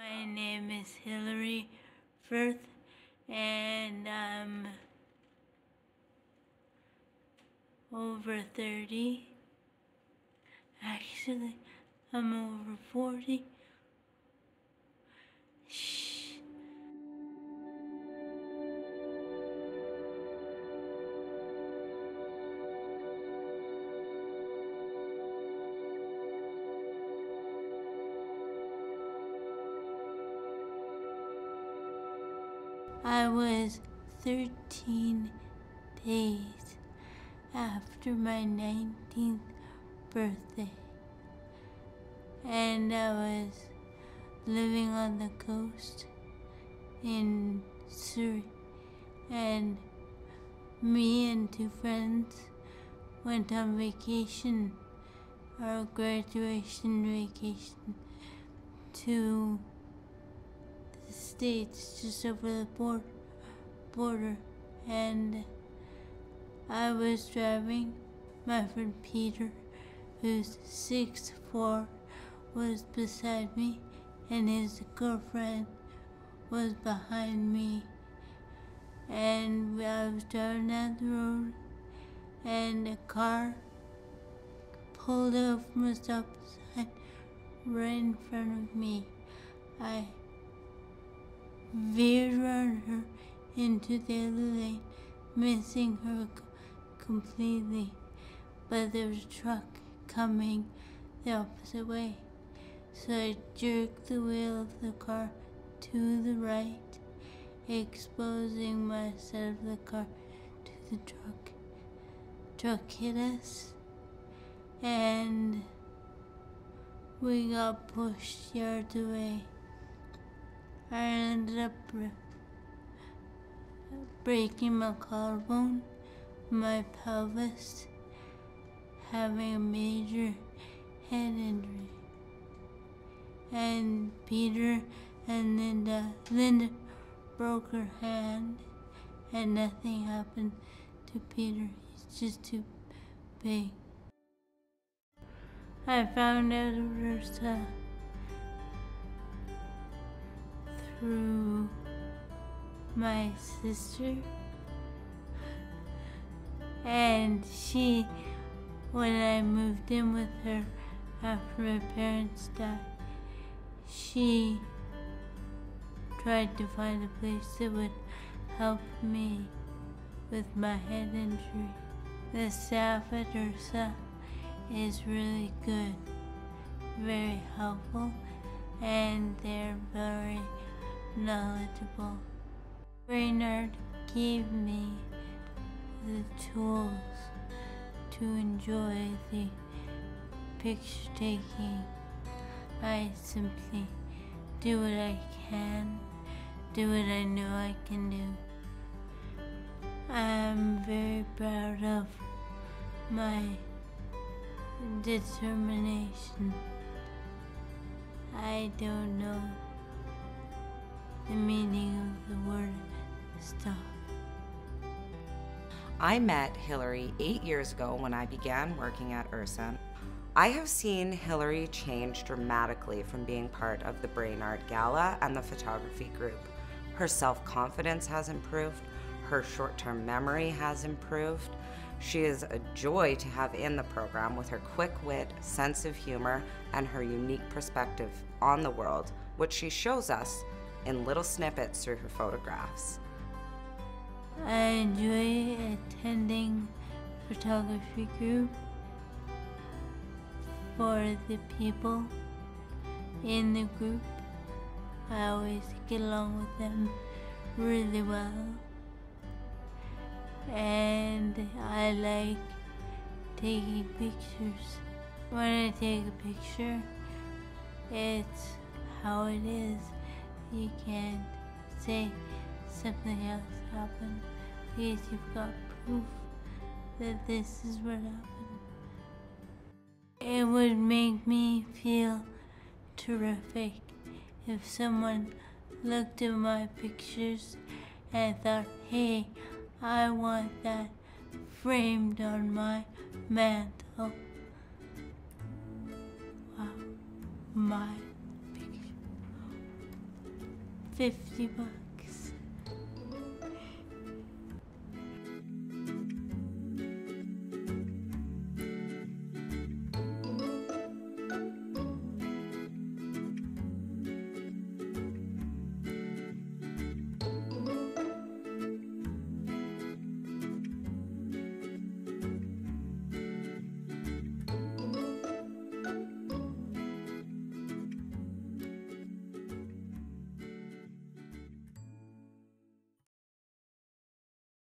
My name is Hillary Firth, and I'm over 30. Actually, I'm over 40. I was 13 days after my 19th birthday, and I was living on the coast in Surrey, and me and two friends went on vacation, our graduation vacation, to States just over the border, and I was driving. My friend Peter, who's six four, was beside me, and his girlfriend was behind me. And I was driving down the road, and a car pulled up from a stop sign right in front of me. I veered her into the other lane, missing her completely. But there was a truck coming the opposite way. So I jerked the wheel of the car to the right, exposing my side of the car to the truck. Truck hit us, and we got pushed yards away. I ended up breaking my collarbone, my pelvis, having a major head injury. And Peter and Linda, Linda broke her hand, and nothing happened to Peter. He's just too big. I found out about Ursa uh, through my sister. And she, when I moved in with her after my parents died, she tried to find a place that would help me with my head injury. The staff at Ursa is really good, very helpful, and they're very knowledgeable. Brain Art gave me the tools to enjoy the picture taking. I simply do what I can, do what I know I can do. I'm very proud of my determination. I don't know the meaning of the word stop. I met Hillary eight years ago when I began working at Ursa. I have seen Hillary change dramatically from being part of the Brain Art Gala and the photography group. Her self confidence has improved, her short term memory has improved. She is a joy to have in the program with her quick wit, sense of humor, and her unique perspective on the world, which she shows us in little snippets through her photographs. I enjoy attending photography group for the people in the group. I always get along with them really well. And I like taking pictures. When I take a picture, it's how it is. You can't say something else happened because you've got proof that this is what happened. It would make me feel terrific if someone looked at my pictures and thought, hey, I want that framed on my mantle. Wow, my. 50 bucks.